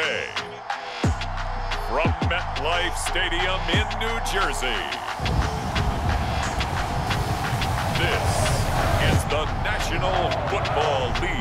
today. From MetLife Stadium in New Jersey. This is the National Football League.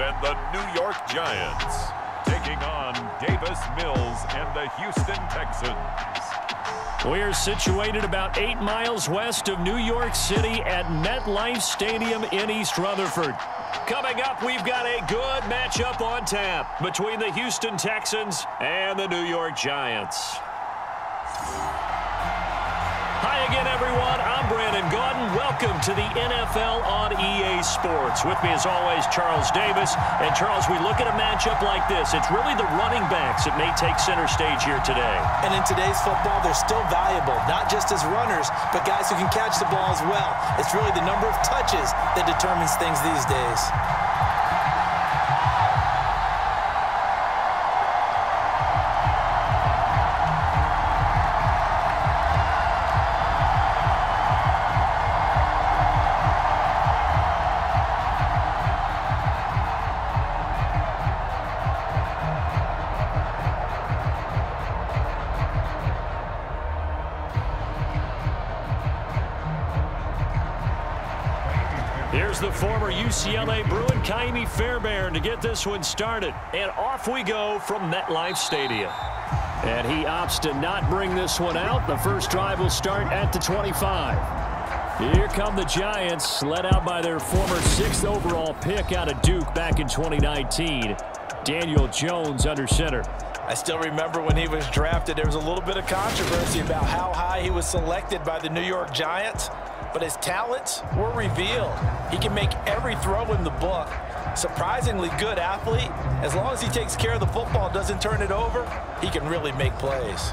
And the New York Giants taking on Davis Mills and the Houston Texans. We're situated about eight miles west of New York City at MetLife Stadium in East Rutherford. Coming up, we've got a good matchup on tap between the Houston Texans and the New York Giants. Brandon Gaudin. Welcome to the NFL on EA Sports. With me, as always, Charles Davis. And, Charles, we look at a matchup like this. It's really the running backs that may take center stage here today. And in today's football, they're still valuable, not just as runners, but guys who can catch the ball as well. It's really the number of touches that determines things these days. Here's the former UCLA Bruin, Kaimi Fairbairn, to get this one started. And off we go from MetLife Stadium. And he opts to not bring this one out. The first drive will start at the 25. Here come the Giants, led out by their former sixth overall pick out of Duke back in 2019. Daniel Jones under center. I still remember when he was drafted, there was a little bit of controversy about how high he was selected by the New York Giants, but his talents were revealed. He can make every throw in the book. Surprisingly good athlete. As long as he takes care of the football, doesn't turn it over, he can really make plays.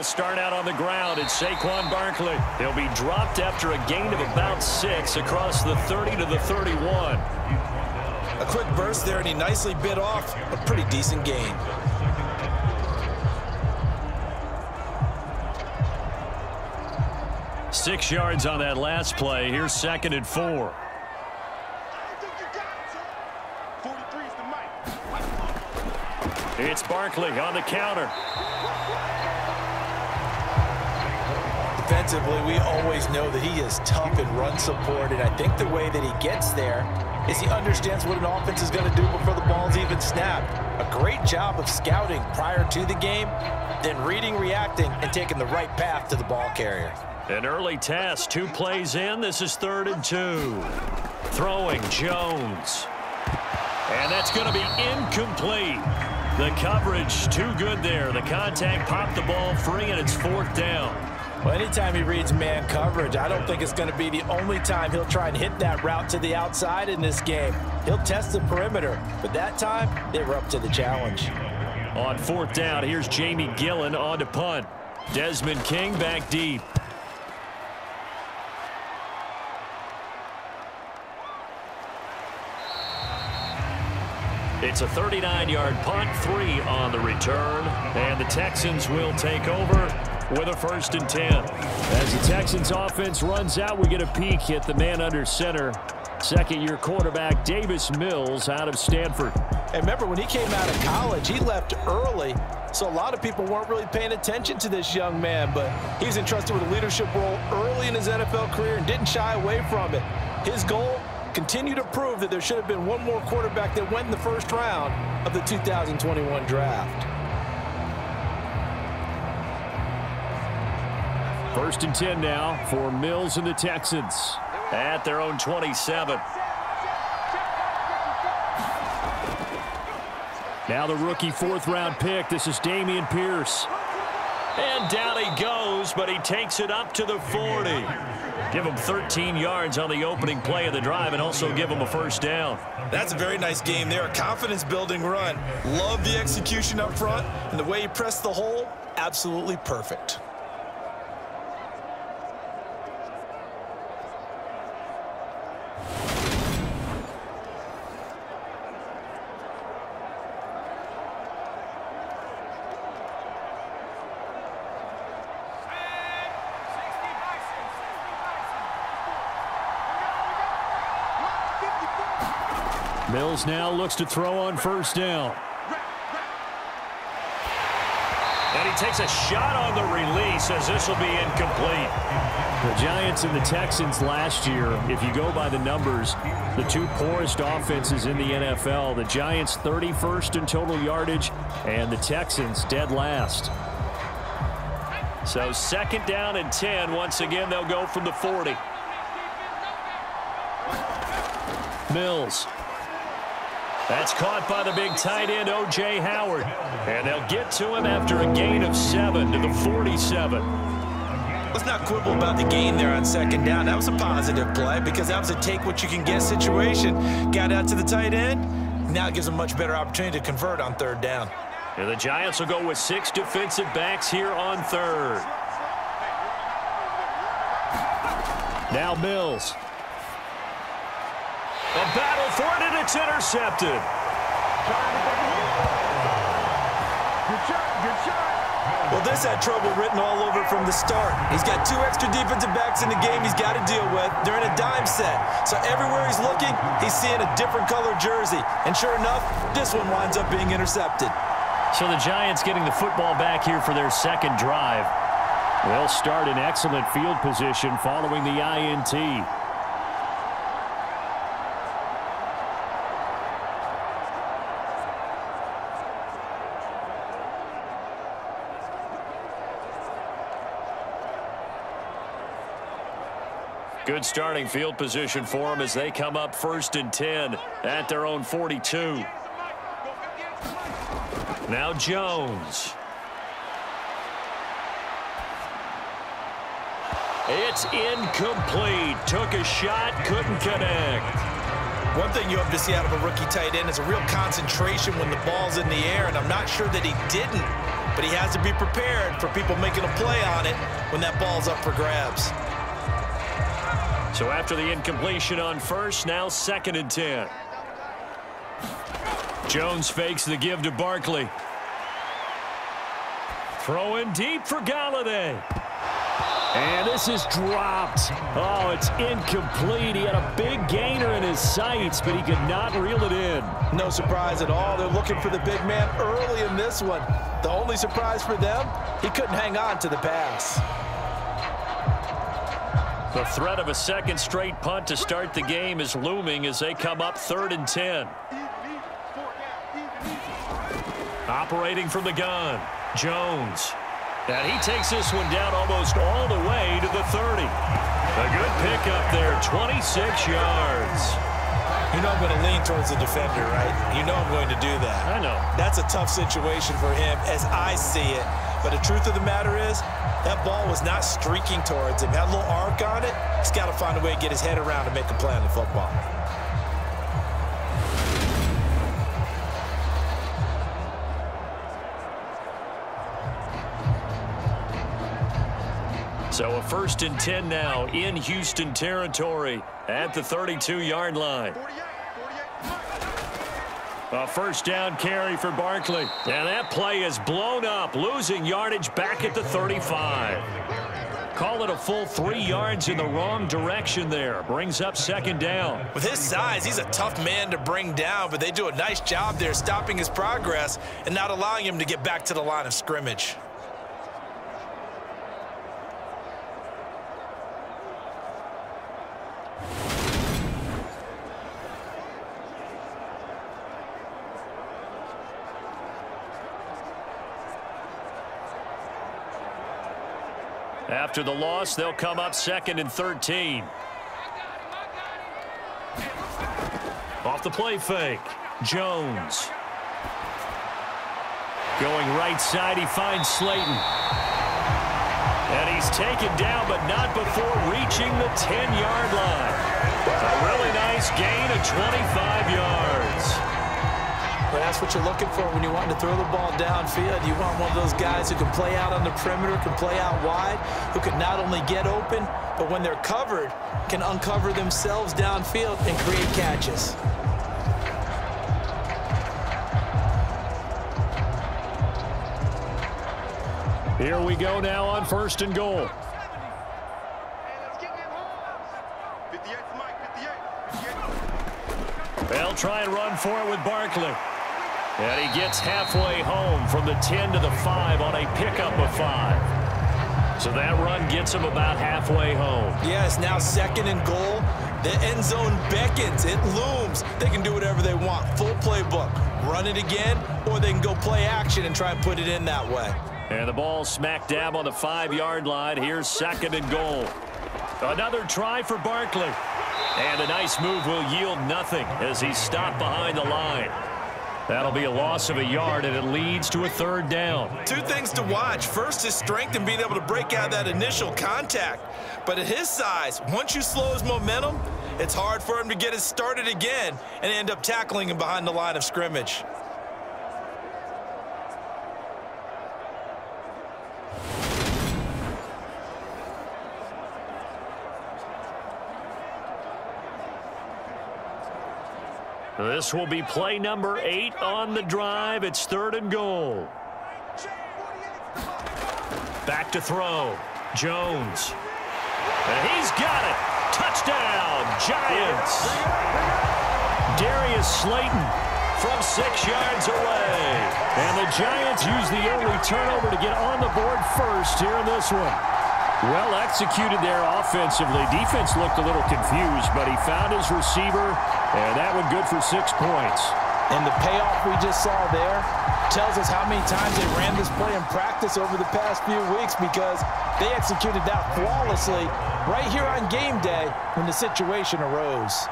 They'll start out on the ground. It's Saquon Barkley. He'll be dropped after a gain of about six across the 30 to the 31. A quick burst there, and he nicely bit off a pretty decent gain. Six yards on that last play. Here's second and four. It's Barkley on the counter. Defensively, we always know that he is tough in run support, and I think the way that he gets there is he understands what an offense is going to do before the ball's even snapped. A great job of scouting prior to the game, then reading, reacting, and taking the right path to the ball carrier. An early test, two plays in. This is third and two. Throwing Jones. And that's going to be incomplete. The coverage too good there. The contact popped the ball free, and it's fourth down. Well, anytime he reads man coverage, I don't think it's going to be the only time he'll try and hit that route to the outside in this game. He'll test the perimeter, but that time they were up to the challenge. On fourth down, here's Jamie Gillan on to punt. Desmond King back deep. It's a 39-yard punt, three on the return, and the Texans will take over with a first and 10. As the Texans offense runs out, we get a peek at the man under center. Second-year quarterback Davis Mills out of Stanford. And remember, when he came out of college, he left early, so a lot of people weren't really paying attention to this young man, but he's entrusted with a leadership role early in his NFL career and didn't shy away from it. His goal, continue to prove that there should have been one more quarterback that went in the first round of the 2021 draft. First and 10 now for Mills and the Texans at their own 27. Now the rookie fourth round pick. This is Dameon Pierce. And down he goes, but he takes it up to the 40. Give him 13 yards on the opening play of the drive and also give him a first down. That's a very nice game there. A confidence-building run. Love the execution up front, and the way he pressed the hole, absolutely perfect. Mills now looks to throw on first down. And he takes a shot on the release as this will be incomplete. The Giants and the Texans last year, if you go by the numbers, the two poorest offenses in the NFL. The Giants 31st in total yardage and the Texans dead last. So second down and 10. Once again, they'll go from the 40. Mills that's caught by the big tight end, O.J. Howard. And they'll get to him after a gain of seven to the 47. Let's not quibble about the gain there on second down. That was a positive play because that was a take-what-you-can-get situation. Got out to the tight end. Now it gives them a much better opportunity to convert on third down. And the Giants will go with six defensive backs here on third. Now Mills. A for it, and it's intercepted. Well, this had trouble written all over from the start. He's got two extra defensive backs in the game he's got to deal with. They're in a dime set. So everywhere he's looking, he's seeing a different color jersey. And sure enough, this one winds up being intercepted. So the Giants getting the football back here for their second drive. They'll start in excellent field position following the INT. Good starting field position for them as they come up first and 10 at their own 42. Now Jones. It's incomplete. Took a shot, couldn't connect. One thing you have to see out of a rookie tight end is a real concentration when the ball's in the air, and I'm not sure that he didn't, but he has to be prepared for people making a play on it when that ball's up for grabs. So after the incompletion on first, now second and 10. Jones fakes the give to Barkley. Throwing deep for Golladay. And this is dropped. Oh, it's incomplete. He had a big gainer in his sights, but he could not reel it in. No surprise at all. They're looking for the big man early in this one. The only surprise for them, he couldn't hang on to the pass. The threat of a second straight punt to start the game is looming as they come up third and 10. Operating from the gun, Jones. And he takes this one down almost all the way to the 30. A good pickup there, 26 yards. You know I'm going to lean towards the defender, right? You know I'm going to do that. I know. That's a tough situation for him as I see it. But the truth of the matter is, that ball was not streaking towards him. Had a little arc on it. He's got to find a way to get his head around and make a play on the football. So a first and 10 now in Houston territory at the 32-yard line. A first down carry for Barkley. And that play is blown up, losing yardage back at the 35. Call it a full three yards in the wrong direction there. Brings up second down. With his size, he's a tough man to bring down, but they do a nice job there stopping his progress and not allowing him to get back to the line of scrimmage. After the loss, they'll come up second and 13. Off the play fake, Jones. Going right side, he finds Slayton. And he's taken down, but not before reaching the 10-yard line. A really nice gain of 25 yards. But that's what you're looking for when you want to throw the ball downfield. You want one of those guys who can play out on the perimeter, can play out wide, who can not only get open, but when they're covered, can uncover themselves downfield and create catches. Here we go now on first and goal. They'll try and run for it with Barkley. And he gets halfway home from the 10 to the 5 on a pickup of 5. So that run gets him about halfway home. Yes, now second and goal. The end zone beckons. It looms. They can do whatever they want. Full playbook. Run it again, or they can go play action and try and put it in that way. And the ball smack dab on the five-yard line. Here's second and goal. Another try for Barkley. And a nice move will yield nothing as he's stopped behind the line. That'll be a loss of a yard, and it leads to a third down. Two things to watch. First, his strength and being able to break out that initial contact. But at his size, once you slow his momentum, it's hard for him to get it started again and end up tackling him behind the line of scrimmage. This will be play number eight on the drive. It's third and goal. Back to throw. Jones. And he's got it. Touchdown, Giants. Darius Slayton from six yards away. And the Giants use the early turnover to get on the board first here in this one. Well executed there offensively. Defense looked a little confused, but he found his receiver, and that one good for six points. And the payoff we just saw there tells us how many times they ran this play in practice over the past few weeks because they executed that flawlessly right here on game day when the situation arose.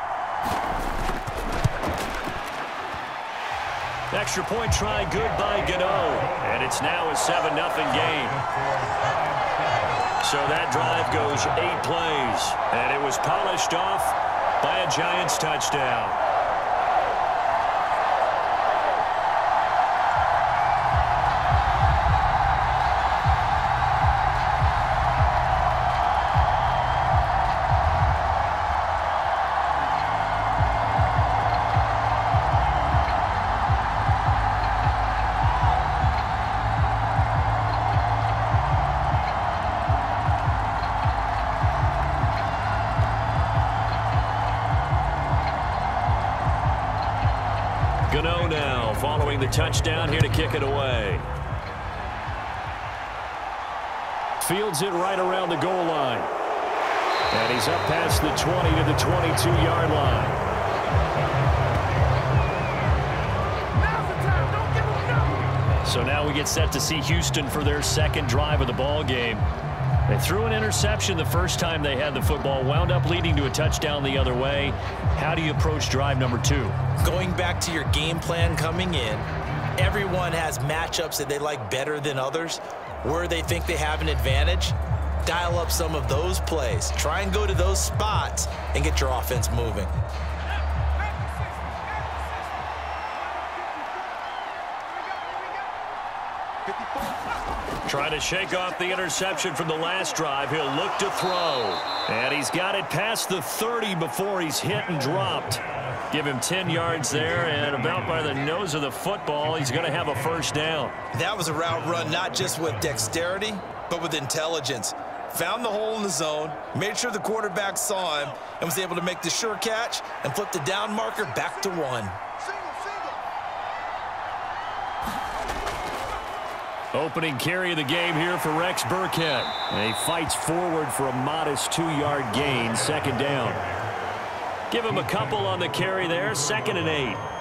Extra point try good by Gano. And it's now a 7-0 game. So that drive goes eight plays. And it was polished off by a Giants touchdown. The 20 to the 22-yard line. So now we get set to see Houston for their second drive of the ball game. They threw an interception the first time they had the football, wound up leading to a touchdown the other way. How do you approach drive number two? Going back to your game plan coming in, everyone has matchups that they like better than others, where they think they have an advantage. Dial up some of those plays. Try and go to those spots and get your offense moving. Trying to shake off the interception from the last drive. He'll look to throw. And he's got it past the 30 before he's hit and dropped. Give him 10 yards there, and about by the nose of the football, he's going to have a first down. That was a route run not just with dexterity, but with intelligence. Found the hole in the zone, made sure the quarterback saw him, and was able to make the sure catch and flip the down marker back to one. Opening carry of the game here for Rex Burkhead. And he fights forward for a modest two-yard gain, second down. Give him a couple on the carry there, second and eight.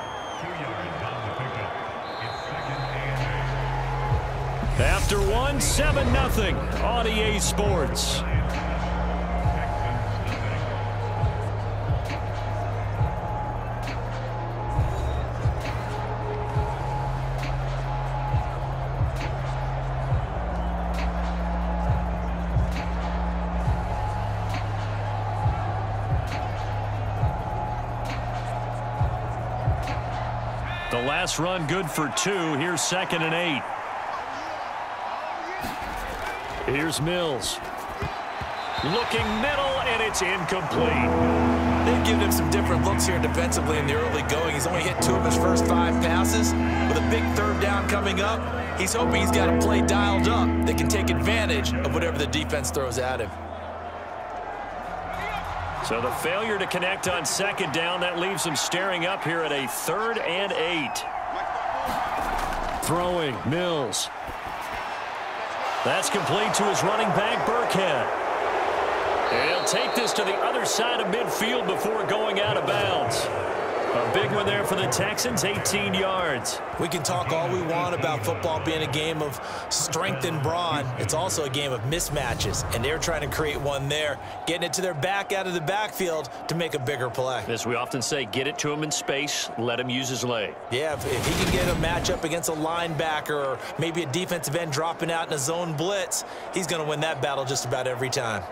After one, 7 nothing on Sports. The last run good for two. Here's second and eight. Here's Mills. Looking middle, and it's incomplete. They've given him some different looks here defensively in the early going. He's only hit two of his first five passes. With a big third down coming up, he's hoping he's got a play dialed up that can take advantage of whatever the defense throws at him. So the failure to connect on second down, that leaves him staring up here at a third and eight. Throwing, Mills. That's complete to his running back, Burkhead. And he'll take this to the other side of midfield before going out of bounds. A big one there for the Texans, 18 yards. We can talk all we want about football being a game of strength and brawn. It's also a game of mismatches, and they're trying to create one there, getting it to their back out of the backfield to make a bigger play. As we often say, get it to him in space, let him use his leg. Yeah, if, if he can get a matchup against a linebacker or maybe a defensive end dropping out in a zone blitz, he's going to win that battle just about every time.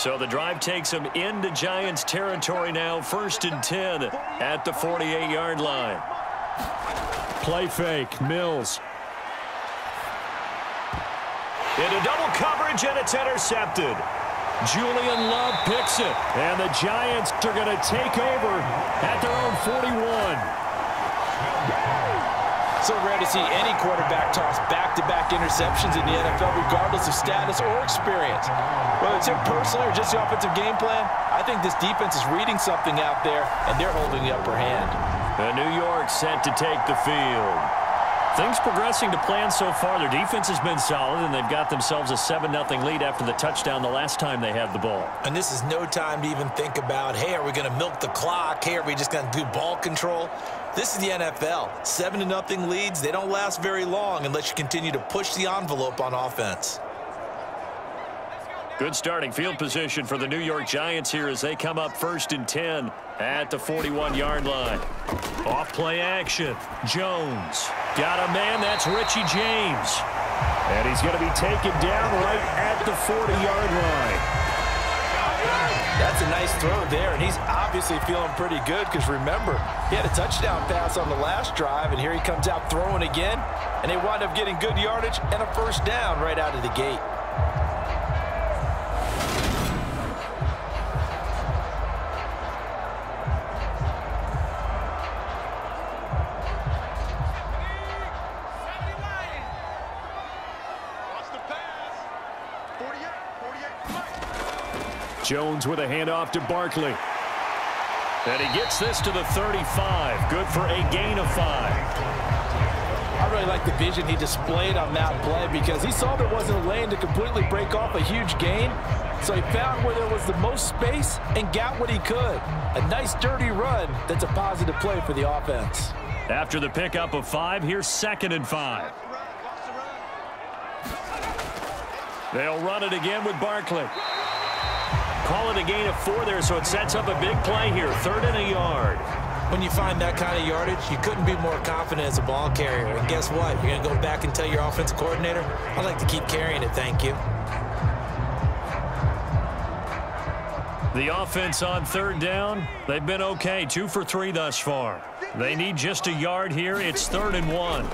So the drive takes him into Giants territory now, first and 10 at the 48-yard line. Play fake, Mills. Into double coverage, and it's intercepted. Julian Love picks it, and the Giants are going to take over at their own 41. So rare to see any quarterback toss back-to-back -back interceptions in the NFL, regardless of status or experience. Whether it's him personally or just the offensive game plan, I think this defense is reading something out there, and they're holding the upper hand. The New York set to take the field. Things progressing to plan so far. Their defense has been solid, and they've got themselves a 7-0 lead after the touchdown the last time they had the ball. And this is no time to even think about, hey, are we going to milk the clock? Hey, are we just going to do ball control? This is the NFL. Seven to nothing leads, they don't last very long unless you continue to push the envelope on offense. Good starting field position for the New York Giants here as they come up first and 10 at the 41-yard line. Off play action. Jones. Got a man. That's Richie James. And he's going to be taken down right at the 40-yard line. That's a nice throw there, and he's obviously feeling pretty good because remember, he had a touchdown pass on the last drive, and here he comes out throwing again, and they wind up getting good yardage and a first down right out of the gate. Jones with a handoff to Barkley. And he gets this to the 35. Good for a gain of five. I really like the vision he displayed on that play because he saw there wasn't a lane to completely break off a huge gain. So he found where there was the most space and got what he could. A nice dirty run that's a positive play for the offense. After the pickup of five, here's second and five. They'll run it again with Barkley. Call it a gain of four there, so it sets up a big play here. Third and a yard. When you find that kind of yardage, you couldn't be more confident as a ball carrier. And guess what? You're going to go back and tell your offensive coordinator, I'd like to keep carrying it, thank you. The offense on third down, they've been okay. Two for three thus far. They need just a yard here. It's third and one.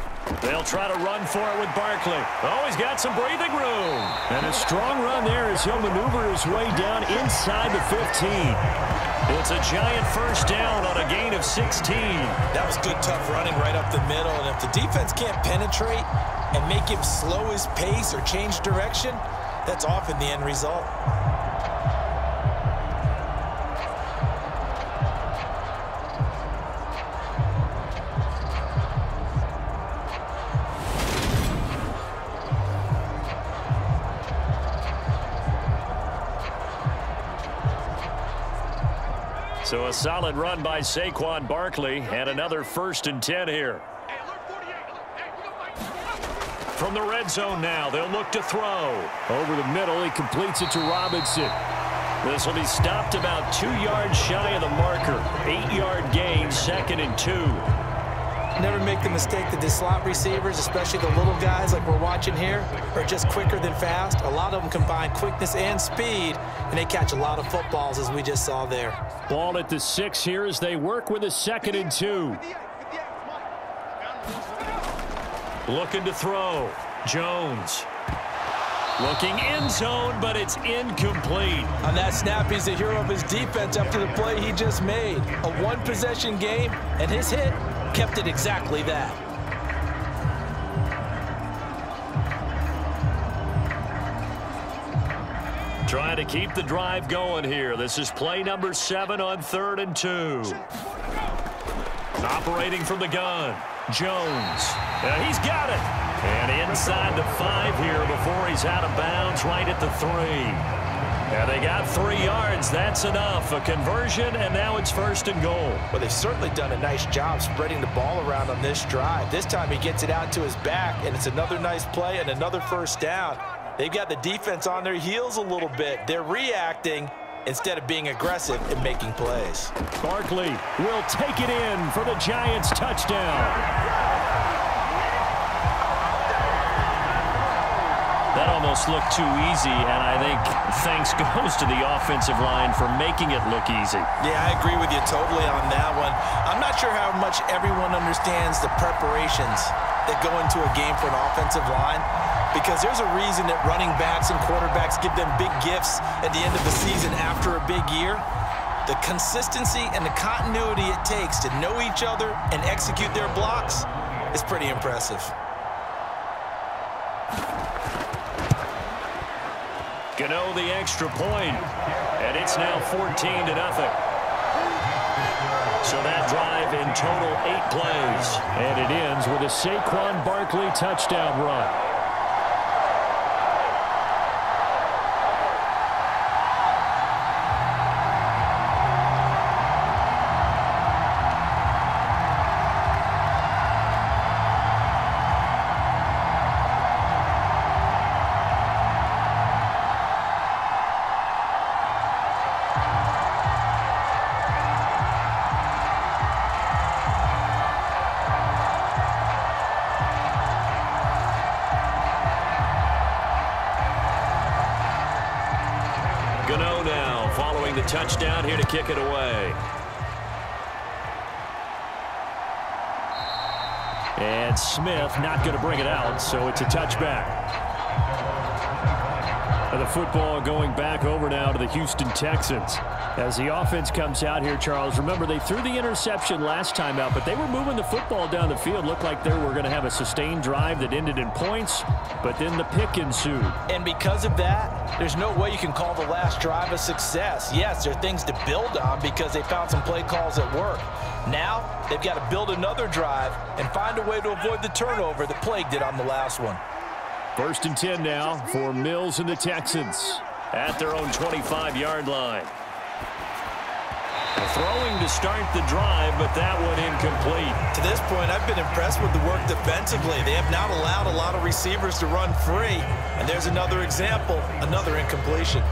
They'll try to run for it with Barkley. Oh, he's got some breathing room. And a strong run there as he'll maneuver his way down inside the 15. It's a giant first down on a gain of 16. That was good, tough running right up the middle. And if the defense can't penetrate and make him slow his pace or change direction, that's often the end result. So a solid run by Saquon Barkley and another first and 10 here. From the red zone now, they'll look to throw. Over the middle, he completes it to Robinson. This will be stopped about two yards shy of the marker. Eight-yard gain, second and two. Never make the mistake that the slot receivers, especially the little guys like we're watching here, are just quicker than fast. A lot of them combine quickness and speed, and they catch a lot of footballs, as we just saw there. Ball at the six here as they work with a second and two. Looking to throw. Jones. Looking in zone, but it's incomplete. On that snap, he's the hero of his defense after the play he just made. A one-possession game, and his hit kept it exactly that. Trying to keep the drive going here. This is play number seven on third and two. Operating from the gun. Jones. And he's got it. And inside the five here before he's out of bounds right at the three. And they got three yards. That's enough. A conversion, and now it's first and goal. Well, they've certainly done a nice job spreading the ball around on this drive. This time he gets it out to his back, and it's another nice play and another first down. They've got the defense on their heels a little bit. They're reacting instead of being aggressive and making plays. Barkley will take it in for the Giants touchdown. Almost too easy, and I think thanks goes to the offensive line for making it look easy. Yeah, I agree with you totally on that one. I'm not sure how much everyone understands the preparations that go into a game for an offensive line because there's a reason that running backs and quarterbacks give them big gifts at the end of the season after a big year. The consistency and the continuity it takes to know each other and execute their blocks is pretty impressive. The extra point, and it's now 14 to nothing. So that drive in total eight plays, and it ends with a Saquon Barkley touchdown run. Touchback. And the football going back over now to the Houston Texans. As the offense comes out here, Charles, remember they threw the interception last time out, but they were moving the football down the field. Looked like they were going to have a sustained drive that ended in points, but then the pick ensued. And because of that, there's no way you can call the last drive a success. Yes, there are things to build on because they found some play calls that work. Now, they've got to build another drive and find a way to avoid the turnover that plagued it on the last one. First and 10 now for Mills and the Texans at their own 25-yard line. Throwing to start the drive, but that one incomplete. To this point, I've been impressed with the work defensively. They have not allowed a lot of receivers to run free. And there's another example, another incompletion.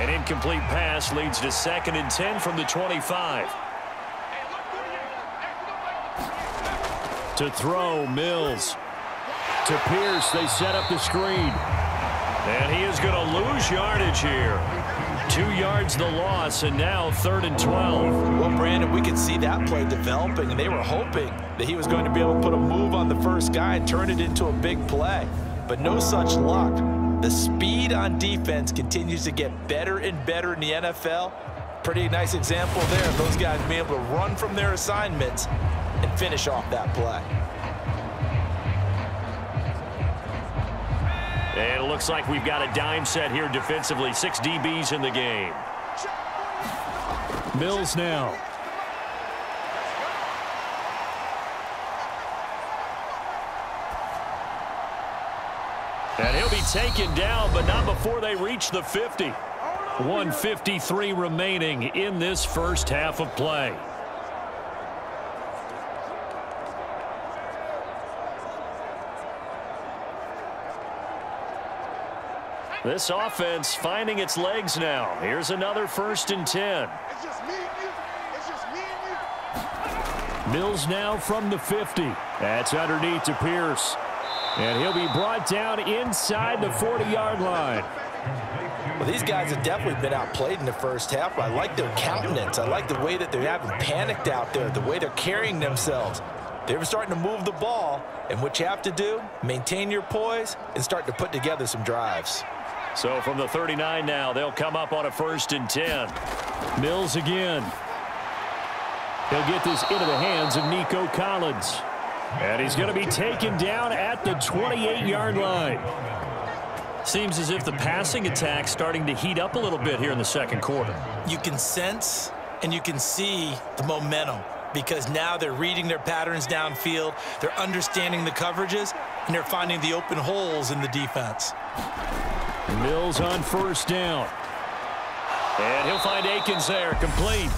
An incomplete pass leads to second and 10 from the 25. To throw, Mills. To Pierce, they set up the screen. And he is going to lose yardage here. Two yards the loss, and now third and 12. Well, Brandon, we could see that play developing, and they were hoping that he was going to be able to put a move on the first guy and turn it into a big play. But no such luck. The speed on defense continues to get better and better in the NFL. Pretty nice example there of those guys being able to run from their assignments and finish off that play. And it looks like we've got a dime set here defensively. Six DBs in the game. Mills now. And he'll be taken down, but not before they reach the 50. 153 remaining in this first half of play. This offense finding its legs now. Here's another first and 10. Mills now from the 50. That's underneath to Pierce. And he'll be brought down inside the 40-yard line. Well, these guys have definitely been outplayed in the first half. I like their countenance. I like the way that they haven't panicked out there, the way they're carrying themselves. They're starting to move the ball, and what you have to do, maintain your poise and start to put together some drives. So from the 39 now, they'll come up on a first and 10. Mills again. He'll get this into the hands of Nico Collins. And he's going to be taken down at the 28-yard line. Seems as if the passing attack's starting to heat up a little bit here in the second quarter. You can sense and you can see the momentum because now they're reading their patterns downfield, they're understanding the coverages, and they're finding the open holes in the defense. Mills on first down. And he'll find Akins there, complete.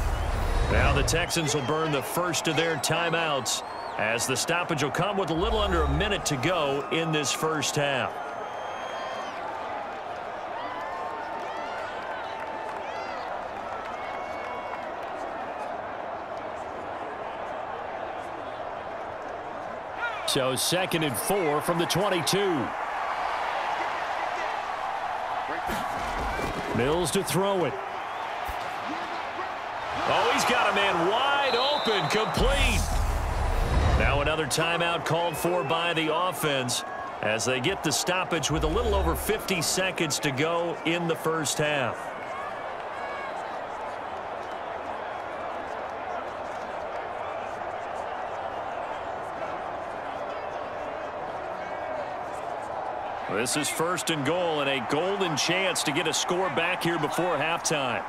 Now the Texans will burn the first of their timeouts as the stoppage will come with a little under a minute to go in this first half. So second and four from the 22. Mills to throw it. Oh, he's got a man wide open, complete. Another timeout called for by the offense as they get the stoppage with a little over 50 seconds to go in the first half. This is first and goal and a golden chance to get a score back here before halftime.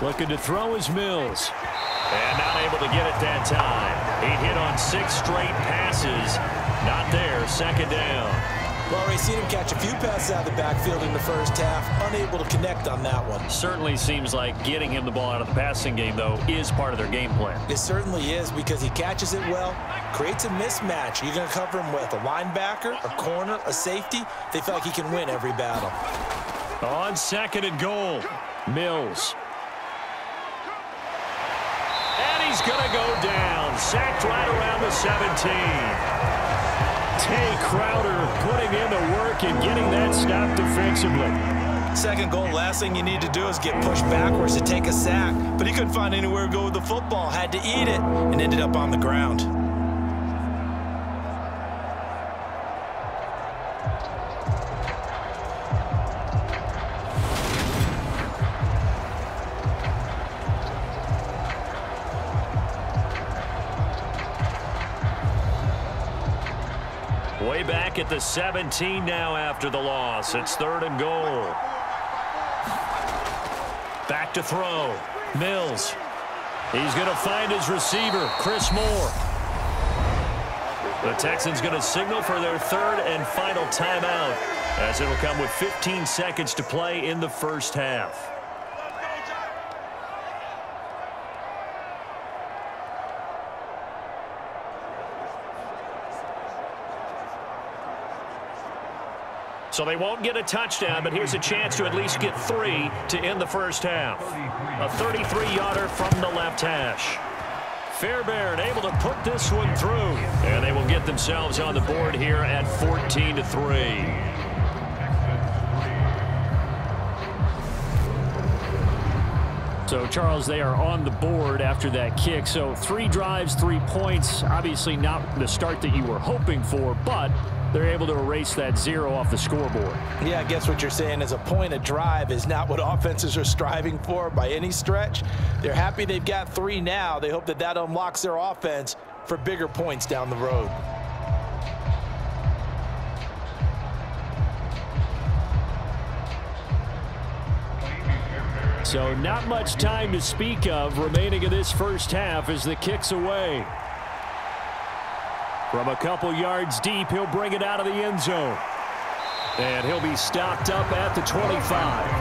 Looking to throw his Mills. And not able to get it that time. He hit on six straight passes. Not there, second down. Well, already seen him catch a few passes out of the backfield in the first half, unable to connect on that one. Certainly seems like getting him the ball out of the passing game, though, is part of their game plan. It certainly is because he catches it well, creates a mismatch. You're going to cover him with a linebacker, a corner, a safety. They feel like he can win every battle. On second and goal, Mills. And he's going to go down, sacked right around the 17. Tae Crowder putting in the work and getting that stop defensively. Second goal, last thing you need to do is get pushed backwards to take a sack. But he couldn't find anywhere to go with the football, had to eat it, and ended up on the ground. 17 now after the loss. It's third and goal. Back to throw. Mills. He's going to find his receiver, Chris Moore. The Texans going to signal for their third and final timeout as it'll come with 15 seconds to play in the first half. So they won't get a touchdown, but here's a chance to at least get three to end the first half. A 33-yarder from the left hash. Fairbairn able to put this one through. And they will get themselves on the board here at 14 to 3. So, Charles, they are on the board after that kick. So, three drives, three points. Obviously not the start that you were hoping for, but they're able to erase that zero off the scoreboard. Yeah, I guess what you're saying is a point of drive is not what offenses are striving for by any stretch. They're happy they've got three now. They hope that that unlocks their offense for bigger points down the road. So not much time to speak of remaining in this first half as the kick's away. From a couple yards deep, he'll bring it out of the end zone. And he'll be stopped up at the 25.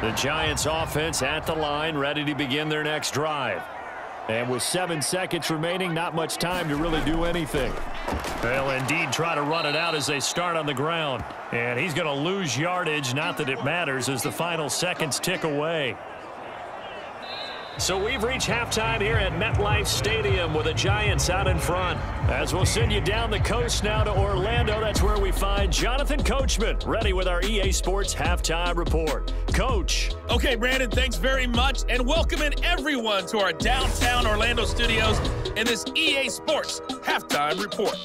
The Giants offense at the line, ready to begin their next drive. And with seven seconds remaining, not much time to really do anything. They'll indeed try to run it out as they start on the ground. And he's going to lose yardage, not that it matters, as the final seconds tick away. So we've reached halftime here at MetLife Stadium with the Giants out in front. As we'll send you down the coast now to Orlando, that's where we find Jonathan Coachman, ready with our EA Sports halftime report. Coach. Okay, Brandon, thanks very much, and welcoming everyone to our downtown Orlando studios in this EA Sports halftime report.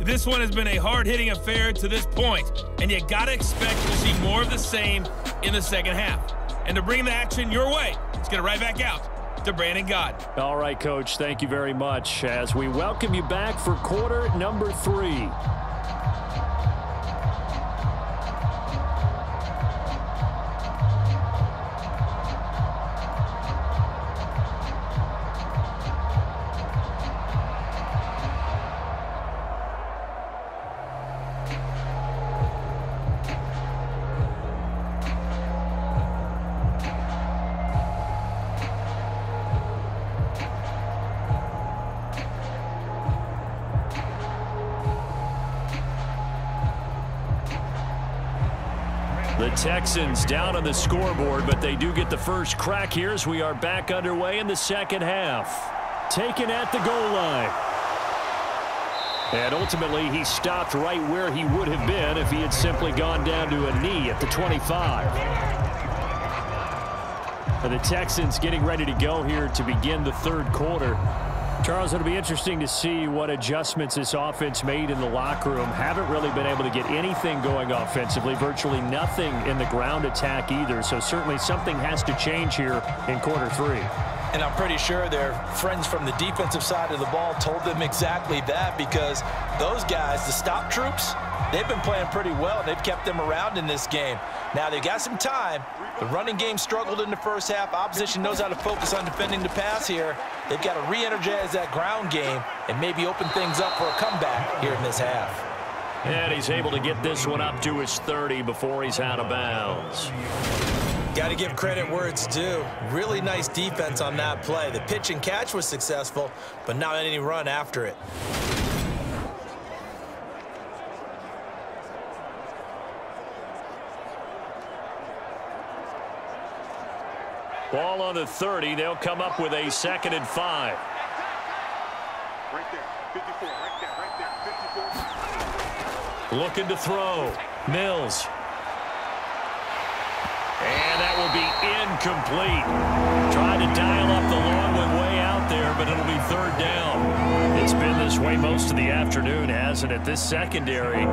This one has been a hard-hitting affair to this point, and you got to expect to see more of the same in the second half. And to bring the action your way, let's get it right back out to Brandon Gaudin. All right, Coach. Thank you very much as we welcome you back for quarter number three. Texans down on the scoreboard, but they do get the first crack here as we are back underway in the second half. Taken at the goal line. And ultimately, he stopped right where he would have been if he had simply gone down to a knee at the 25. And the Texans getting ready to go here to begin the third quarter. Charles, it'll be interesting to see what adjustments this offense made in the locker room. Haven't really been able to get anything going offensively, virtually nothing in the ground attack either. So certainly something has to change here in quarter three. And I'm pretty sure their friends from the defensive side of the ball told them exactly that because those guys, the stop troops, they've been playing pretty well. They've kept them around in this game. Now, they've got some time. The running game struggled in the first half. Opposition knows how to focus on defending the pass here. They've got to re-energize that ground game and maybe open things up for a comeback here in this half. And he's able to get this one up to his 30 before he's out of bounds. Got to give credit where it's due. Really nice defense on that play. The pitch and catch was successful, but not any run after it. Ball on the 30. They'll come up with a second and five. Right there. 54. Right there. Right there. 54. Looking to throw. Mills. And that will be incomplete. Trying to dial up the long one way out there, but it'll be third down. It's been this way most of the afternoon, hasn't it? This secondary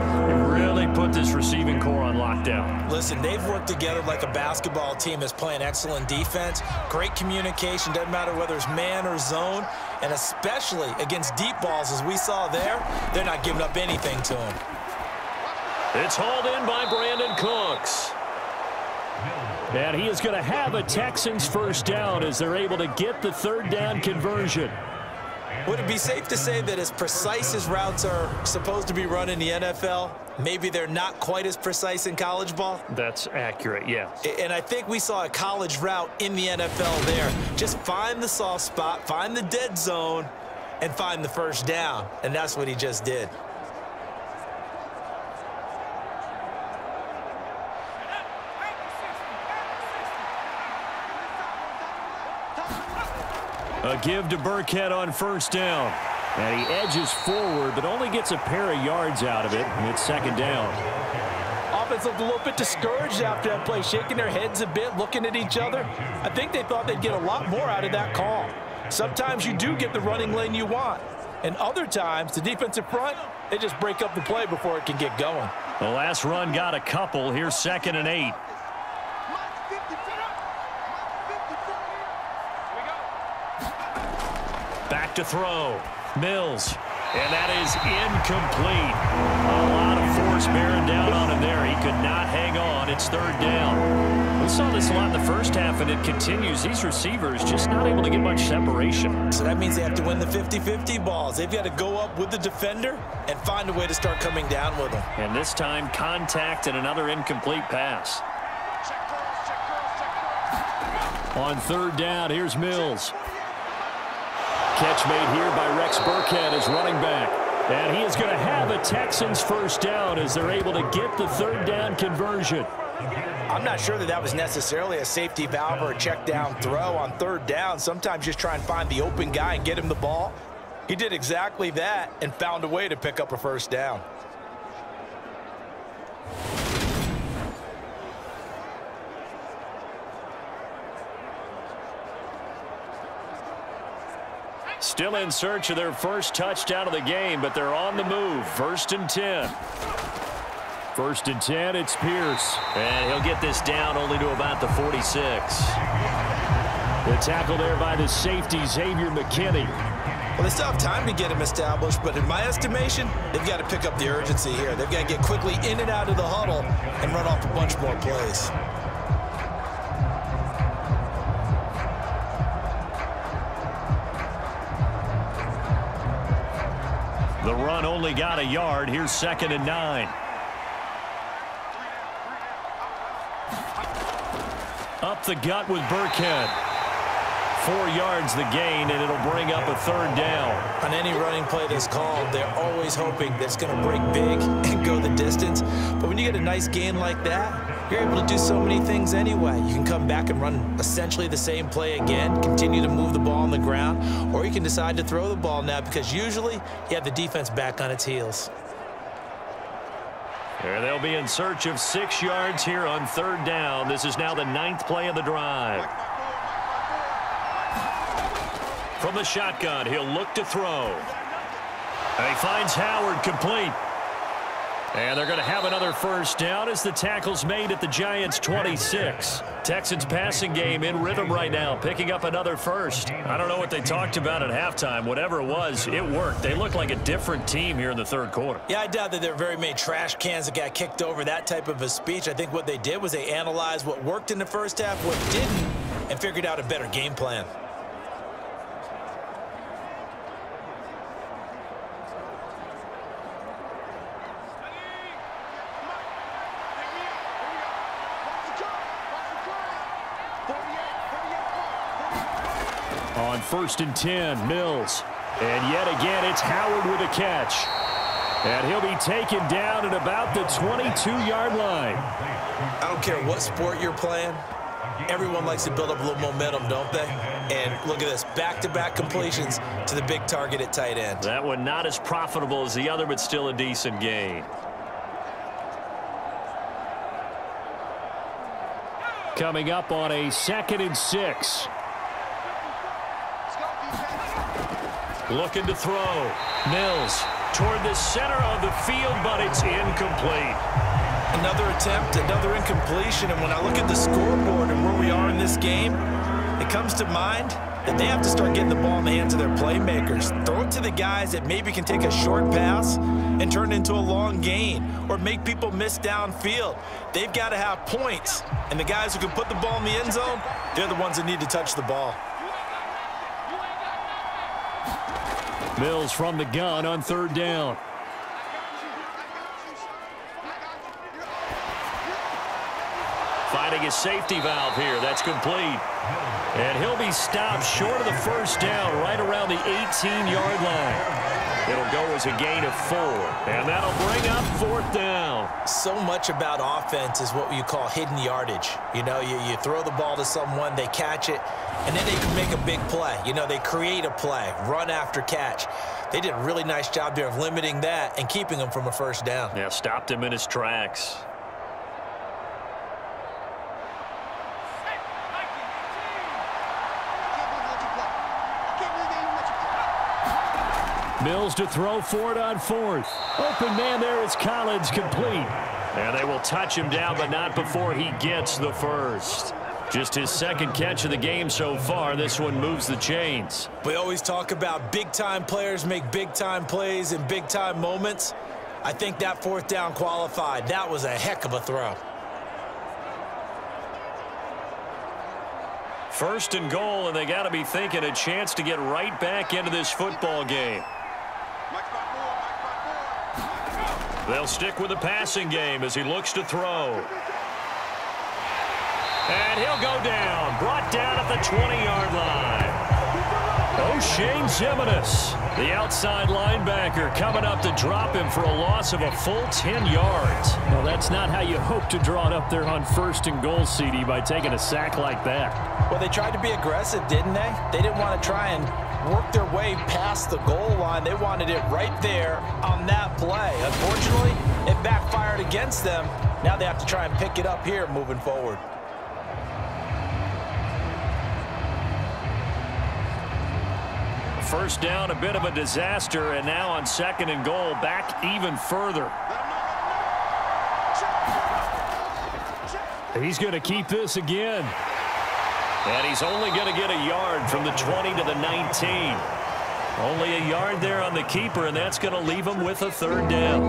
really put this receiving corps on lockdown. Listen, they've worked together like a basketball team is playing excellent defense. Great communication, doesn't matter whether it's man or zone, and especially against deep balls as we saw there, they're not giving up anything to them. It's hauled in by Brandin Cooks. And he is going to have a Texans first down as they're able to get the third down conversion. Would it be safe to say that as precise as routes are supposed to be run in the NFL, maybe they're not quite as precise in college ball? That's accurate, yeah. And I think we saw a college route in the NFL there. Just find the soft spot, find the dead zone, and find the first down. And that's what he just did. A give to Burkhead on first down. And he edges forward, but only gets a pair of yards out of it. And it's second down. Offense looked a little bit discouraged after that play, shaking their heads a bit, looking at each other. I think they thought they'd get a lot more out of that call. Sometimes you do get the running lane you want. And other times, the defensive front, they just break up the play before it can get going. The last run got a couple. Here's second and eight. To throw. Mills. And that is incomplete. A lot of force bearing down on him there. He could not hang on. It's third down. We saw this a lot in the first half, and it continues. These receivers just not able to get much separation. So that means they have to win the 50-50 balls. They've got to go up with the defender and find a way to start coming down with them. And this time, contact and another incomplete pass. On third down, here's Mills. Catch made here by Rex Burkhead as running back. And he is going to have a Texans first down as they're able to get the third down conversion. I'm not sure that that was necessarily a safety valve or a check down throw on third down. Sometimes just try and find the open guy and get him the ball. He did exactly that and found a way to pick up a first down. Still in search of their first touchdown of the game, but they're on the move. First and 10. First and 10, it's Pierce. And he'll get this down only to about the 46. The tackle there by the safety, Xavier McKinney. Well, they still have time to get him established, but in my estimation, they've got to pick up the urgency here. They've got to get quickly in and out of the huddle and run off a bunch more plays. The run only got a yard. Here's second and nine. Up the gut with Burkhead. Four yards the gain, and it'll bring up a third down. On any running play that's called, they're always hoping that it's going to break big and go the distance. But when you get a nice gain like that, you're able to do so many things anyway. You can come back and run essentially the same play again, continue to move the ball on the ground, or you can decide to throw the ball now because usually you have the defense back on its heels. There they'll be in search of six yards here on third down. This is now the ninth play of the drive. From the shotgun, he'll look to throw. And he finds Howard complete. And they're going to have another first down as the tackle's made at the Giants' 26. Texans passing game in rhythm right now, picking up another first. I don't know what they talked about at halftime. Whatever it was, it worked. They look like a different team here in the third quarter. Yeah, I doubt that there are very many trash cans that got kicked over that type of a speech. I think what they did was they analyzed what worked in the first half, what didn't, and figured out a better game plan. First and 10, Mills. And yet again, it's Howard with a catch. And he'll be taken down at about the 22-yard line. I don't care what sport you're playing. Everyone likes to build up a little momentum, don't they? And look at this, back-to-back -back completions to the big target at tight end. That one not as profitable as the other, but still a decent gain. Coming up on a second and six. Looking to throw. Mills toward the center of the field, but it's incomplete. Another attempt, another incompletion, and when I look at the scoreboard and where we are in this game, it comes to mind that they have to start getting the ball in the hands of their playmakers. Throw it to the guys that maybe can take a short pass and turn it into a long gain or make people miss downfield. They've got to have points, and the guys who can put the ball in the end zone, they're the ones that need to touch the ball. Mills from the gun on third down. Finding a safety valve here. That's complete. And he'll be stopped short of the first down right around the 18-yard line. It'll go as a gain of four. And that'll bring up fourth down. So much about offense is what you call hidden yardage. You know, you, you throw the ball to someone, they catch it, and then they can make a big play. You know, they create a play, run after catch. They did a really nice job there of limiting that and keeping him from a first down. Yeah, stopped him in his tracks. Mills to throw forward on fourth. Open man there is Collins complete. And they will touch him down, but not before he gets the first. Just his second catch of the game so far. This one moves the chains. We always talk about big-time players make big-time plays in big-time moments. I think that fourth down qualified. That was a heck of a throw. First and goal, and they got to be thinking a chance to get right back into this football game. They'll stick with the passing game as he looks to throw. And he'll go down. Brought down at the 20-yard line. Oshane Ximines, the outside linebacker, coming up to drop him for a loss of a full 10 yards. Well, that's not how you hope to draw it up there on first and goal, CD, by taking a sack like that. Well, they tried to be aggressive, didn't they? They didn't want to try and work their way past the goal line. They wanted it right there on that play. Unfortunately, it backfired against them. Now they have to try and pick it up here moving forward. First down, a bit of a disaster, and now on second and goal, back even further. He's going to keep this again. And he's only going to get a yard from the 20 to the 19. Only a yard there on the keeper, and that's going to leave him with a third down.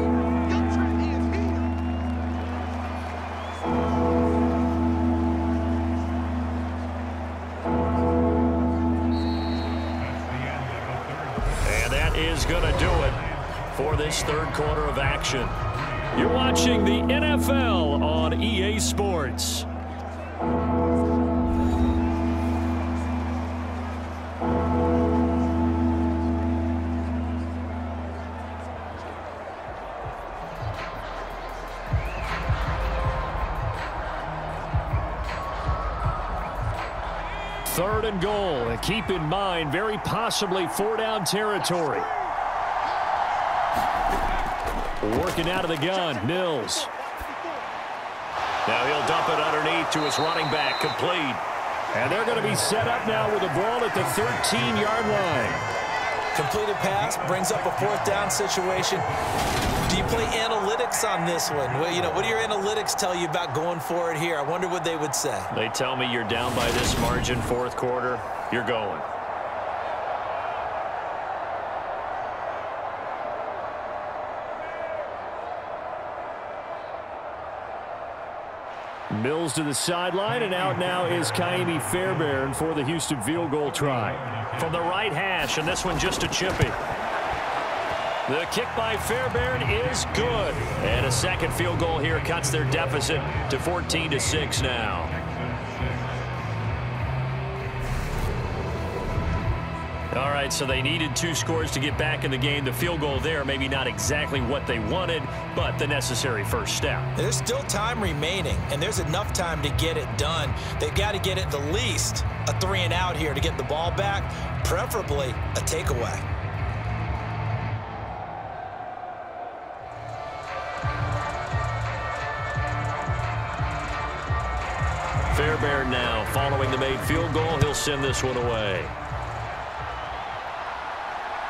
And that is going to do it for this third quarter of action. You're watching the NFL on EA Sports. Goal, and keep in mind, very possibly four-down territory. Working out of the gun, Mills. Now he'll dump it underneath to his running back, complete. And they're going to be set up now with the ball at the 13-yard line. Completed pass brings up a fourth down situation. Do you play analytics on this one? Well, you know, what do your analytics tell you about going for it here? I wonder what they would say. They tell me you're down by this margin fourth quarter, you're going. Mills to the sideline, and out now is Ka'imi Fairbairn for the Houston field goal try. From the right hash, and this one just a chippy. The kick by Fairbairn is good. And a second field goal here cuts their deficit to 14 to 6 now. All right, so they needed two scores to get back in the game. The field goal there, maybe not exactly what they wanted, but the necessary first step. There's still time remaining, and there's enough time to get it done. They've got to get it the least a three and out here to get the ball back, preferably a takeaway. Fairbairn now following the made field goal. He'll send this one away.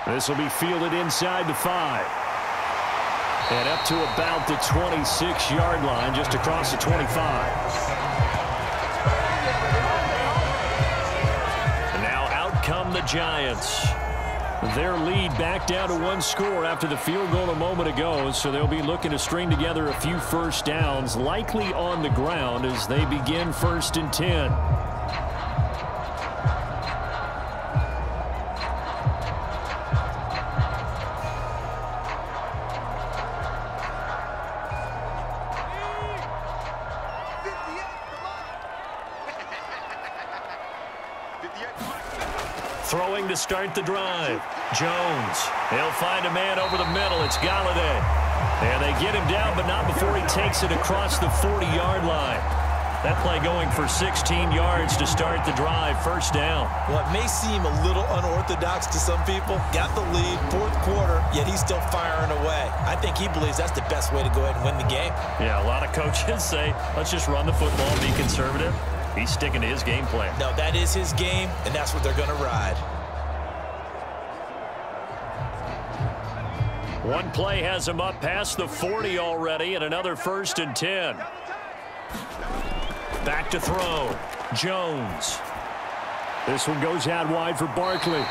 This will be fielded inside the five. And up to about the 26-yard line, just across the 25. And now out come the Giants. Their lead back down to one score after the field goal a moment ago, so they'll be looking to string together a few first downs, likely on the ground as they begin first and 10. Start the drive. Jones. He'll find a man over the middle. It's Golladay. And they get him down, but not before he takes it across the 40-yard line. That play going for 16 yards to start the drive. First down. Well, it may seem a little unorthodox to some people. Got the lead, fourth quarter, yet he's still firing away. I think he believes that's the best way to go ahead and win the game. Yeah, a lot of coaches say, let's just run the football, be conservative. He's sticking to his game plan. No, that is his game, and that's what they're going to ride. One play has him up past the 40 already and another first and 10. Back to throw. Jones. This one goes out wide for Barkley.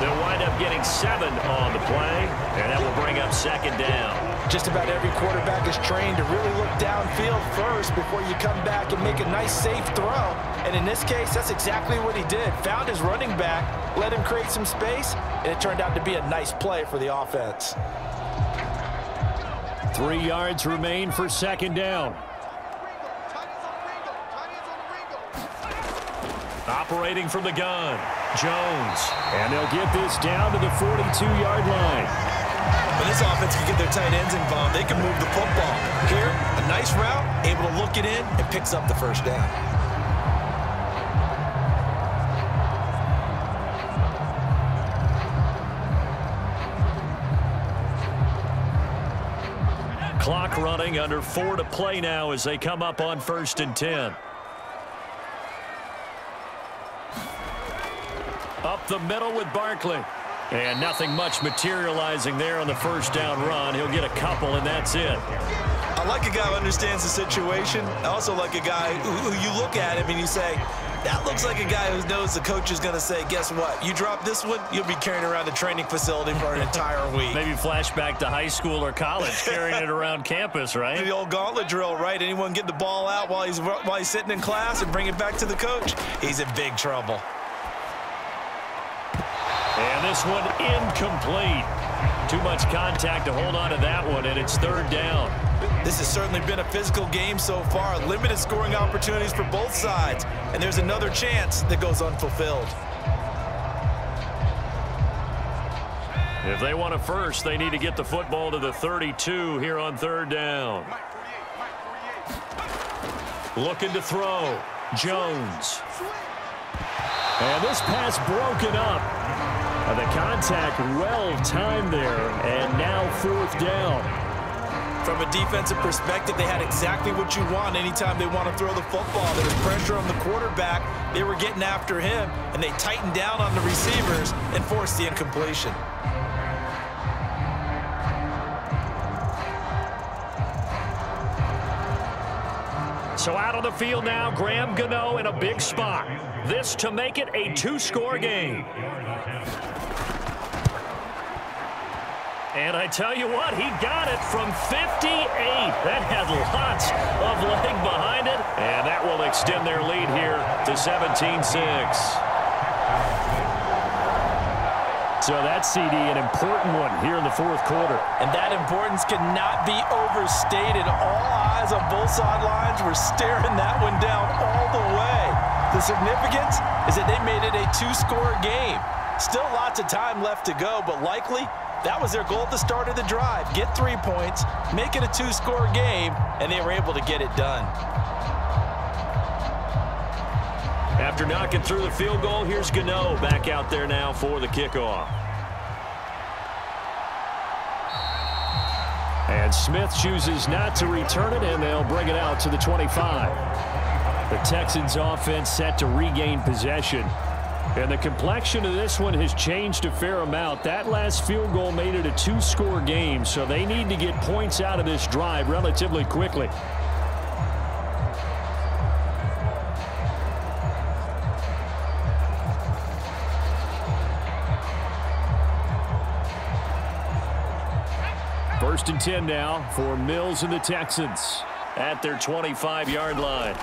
They'll wind up getting seven on the play, and that will bring up second down. Just about every quarterback is trained to really look downfield first before you come back and make a nice safe throw. And in this case, that's exactly what he did. Found his running back, let him create some space, and it turned out to be a nice play for the offense. Three yards remain for second down. Operating from the gun, Jones. And they'll get this down to the 42-yard line. When this offense can get their tight ends involved, they can move the football. Here, a nice route, able to look it in, and picks up the first down. Clock running under four to play now as they come up on first and 10. Up the middle with Barkley. And nothing much materializing there on the first down run. He'll get a couple, and that's it. I like a guy who understands the situation. I also like a guy who, who you look at him and you say, that looks like a guy who knows the coach is going to say, guess what? You drop this one, you'll be carrying around the training facility for an entire week. Maybe flashback to high school or college, carrying it around campus, right? The old gauntlet drill, right? Anyone get the ball out while he's while he's sitting in class and bring it back to the coach, he's in big trouble. And this one incomplete. Too much contact to hold on to that one, and it's third down. This has certainly been a physical game so far. Limited scoring opportunities for both sides. And there's another chance that goes unfulfilled. If they want a first, they need to get the football to the 32 here on third down. Looking to throw. Jones. And this pass broken up. And the contact well timed there. And now fourth down. From a defensive perspective, they had exactly what you want anytime they want to throw the football. There was pressure on the quarterback. They were getting after him, and they tightened down on the receivers and forced the incompletion. So out on the field now, Graham Gano in a big spot. This to make it a two-score game. And I tell you what, he got it from 58. That had lots of leg behind it. And that will extend their lead here to 17-6. So that CD, an important one here in the fourth quarter. And that importance cannot be overstated. All eyes on both sidelines were staring that one down all the way. The significance is that they made it a two-score game. Still lots of time left to go, but likely that was their goal at the start of the drive. Get three points, make it a two-score game, and they were able to get it done. After knocking through the field goal, here's Gano back out there now for the kickoff. And Smith chooses not to return it, and they'll bring it out to the 25. The Texans offense set to regain possession. And the complexion of this one has changed a fair amount. That last field goal made it a two-score game, so they need to get points out of this drive relatively quickly. First and 10 now for Mills and the Texans at their 25-yard line.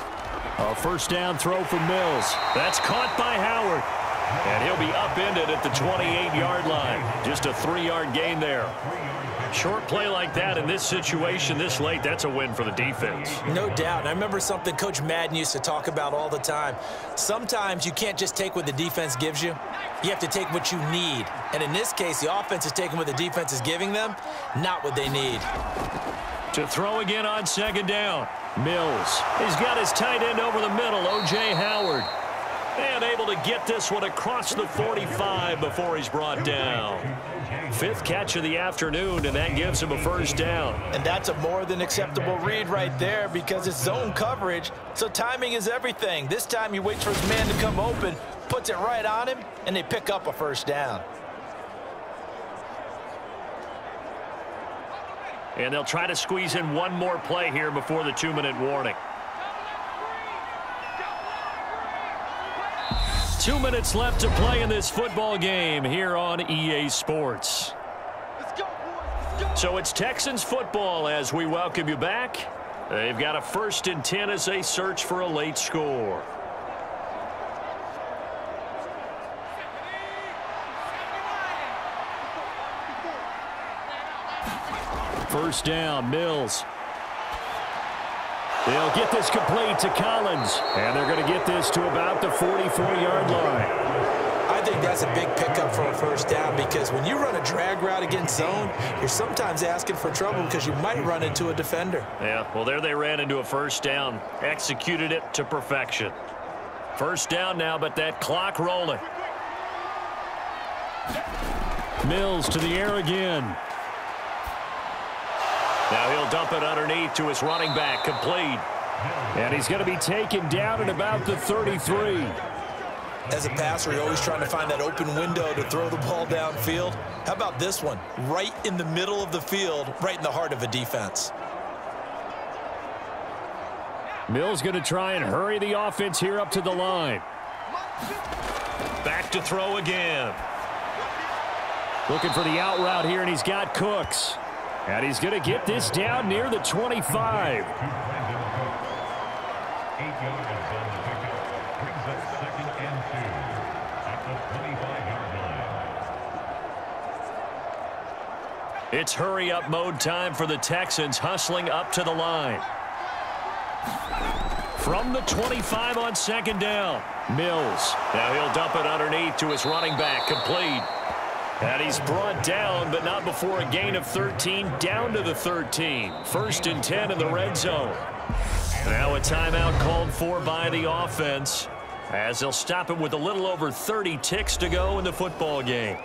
A first down throw for Mills. That's caught by Howard. And he'll be upended at the 28-yard line. Just a three-yard gain there. Short play like that in this situation this late, that's a win for the defense. No doubt. I remember something Coach Madden used to talk about all the time. Sometimes you can't just take what the defense gives you. You have to take what you need. And in this case, the offense is taking what the defense is giving them, not what they need. To throw again on second down. Mills. He's got his tight end over the middle, O.J. Howard. And able to get this one across the 45 before he's brought down. Fifth catch of the afternoon, and that gives him a first down. And that's a more than acceptable read right there because it's zone coverage, so timing is everything. This time he waits for his man to come open, puts it right on him, and they pick up a first down. And they'll try to squeeze in one more play here before the two-minute warning. Two minutes left to play in this football game here on EA Sports. So it's Texans football as we welcome you back. They've got a first and 10 as they search for a late score. First down, Mills. They'll get this complete to Collins, and they're going to get this to about the 44-yard line. I think that's a big pickup for a first down because when you run a drag route against zone, you're sometimes asking for trouble because you might run into a defender. Yeah, well, there they ran into a first down. Executed it to perfection. First down now, but that clock rolling. Mills to the air again. Now he'll dump it underneath to his running back, complete. And he's going to be taken down at about the 33. As a passer, you're always trying to find that open window to throw the ball downfield. How about this one? Right in the middle of the field, right in the heart of a defense. Mills going to try and hurry the offense here up to the line. Back to throw again. Looking for the out route here, and he's got Cooks. And he's going to get this down near the 25. It's hurry-up mode time for the Texans, hustling up to the line. From the 25 on second down, Mills. Now he'll dump it underneath to his running back, complete. And he's brought down, but not before a gain of 13, down to the 13. First and 10 in the red zone. Now a timeout called for by the offense as they'll stop it with a little over 30 ticks to go in the football game.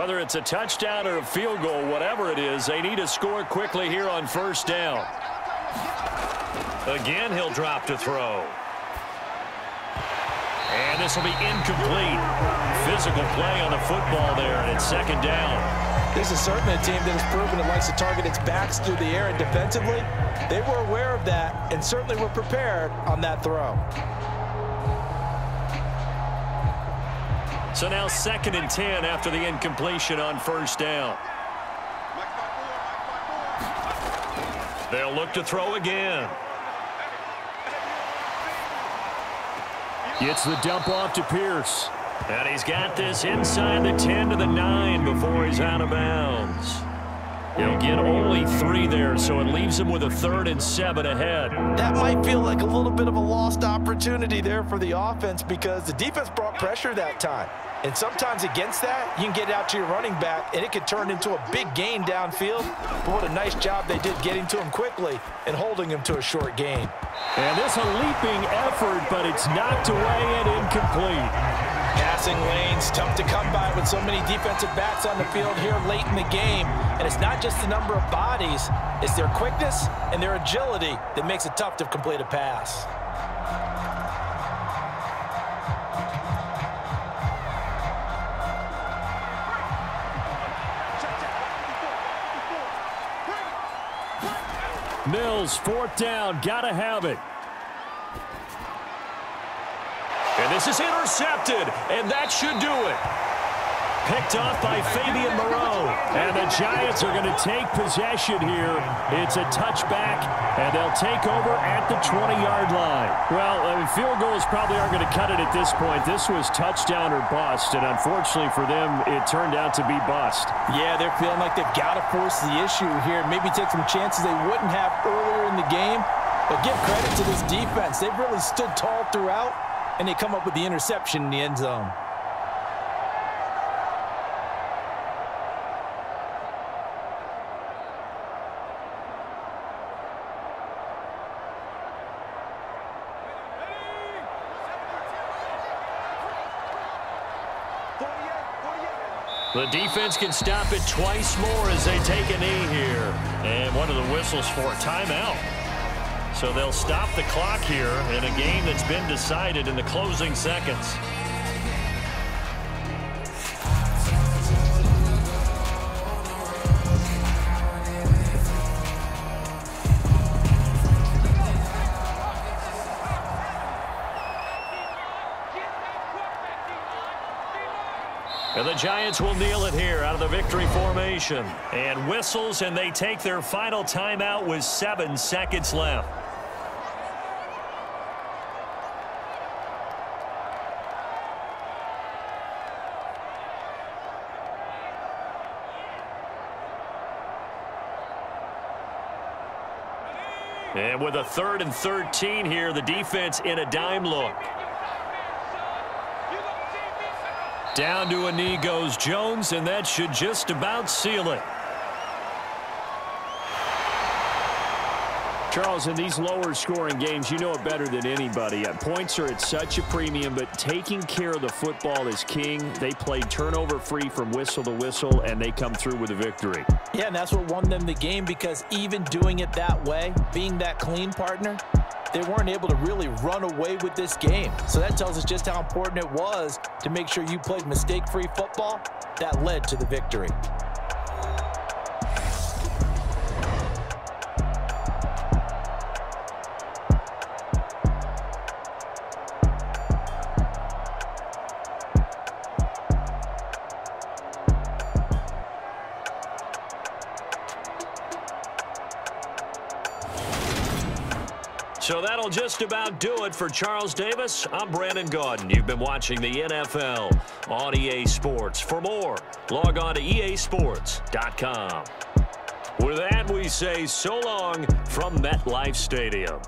Whether it's a touchdown or a field goal, whatever it is, they need to score quickly here on first down. Again, he'll drop to throw. And this will be incomplete. Physical play on the football there, and it's second down. This is certainly a team that has proven it likes to target its backs through the air and defensively. They were aware of that and certainly were prepared on that throw. So now second and 10 after the incompletion on first down. They'll look to throw again. Gets the dump off to Pierce. And he's got this inside the 10 to the 9 before he's out of bounds. He'll get only three there, so it leaves him with a third and seven ahead. That might feel like a little bit of a lost opportunity there for the offense because the defense brought pressure that time. And sometimes against that, you can get out to your running back, and it could turn into a big gain downfield. But what a nice job they did getting to him quickly and holding him to a short gain. And this a leaping effort, but it's knocked away and incomplete. Passing lanes tough to come by with so many defensive backs on the field here late in the game. And it's not just the number of bodies, it's their quickness and their agility that makes it tough to complete a pass. Mills, fourth down, gotta have it. And this is intercepted, and that should do it. Picked off by Fabian Moreau. And the Giants are going to take possession here. It's a touchback, and they'll take over at the 20-yard line. Well, I mean, field goals probably aren't going to cut it at this point. This was touchdown or bust, and unfortunately for them, it turned out to be bust. Yeah, they're feeling like they've got to force the issue here. Maybe take some chances they wouldn't have earlier in the game. But give credit to this defense. They've really stood tall throughout and they come up with the interception in the end zone. The defense can stop it twice more as they take a knee here. And one of the whistles for a timeout. So they'll stop the clock here in a game that's been decided in the closing seconds. And the Giants will kneel it here out of the victory formation. And whistles, and they take their final timeout with seven seconds left. And with a third and 13 here, the defense in a dime look. Down to a knee goes Jones, and that should just about seal it. Charles, in these lower scoring games, you know it better than anybody. Points are at such a premium, but taking care of the football is king. They played turnover free from whistle to whistle, and they come through with a victory. Yeah, and that's what won them the game because even doing it that way, being that clean partner, they weren't able to really run away with this game. So that tells us just how important it was to make sure you played mistake-free football. That led to the victory. Just about do it for Charles Davis. I'm Brandon Gaudin. You've been watching the NFL on EA Sports. For more, log on to easports.com. With that, we say so long from MetLife Stadium.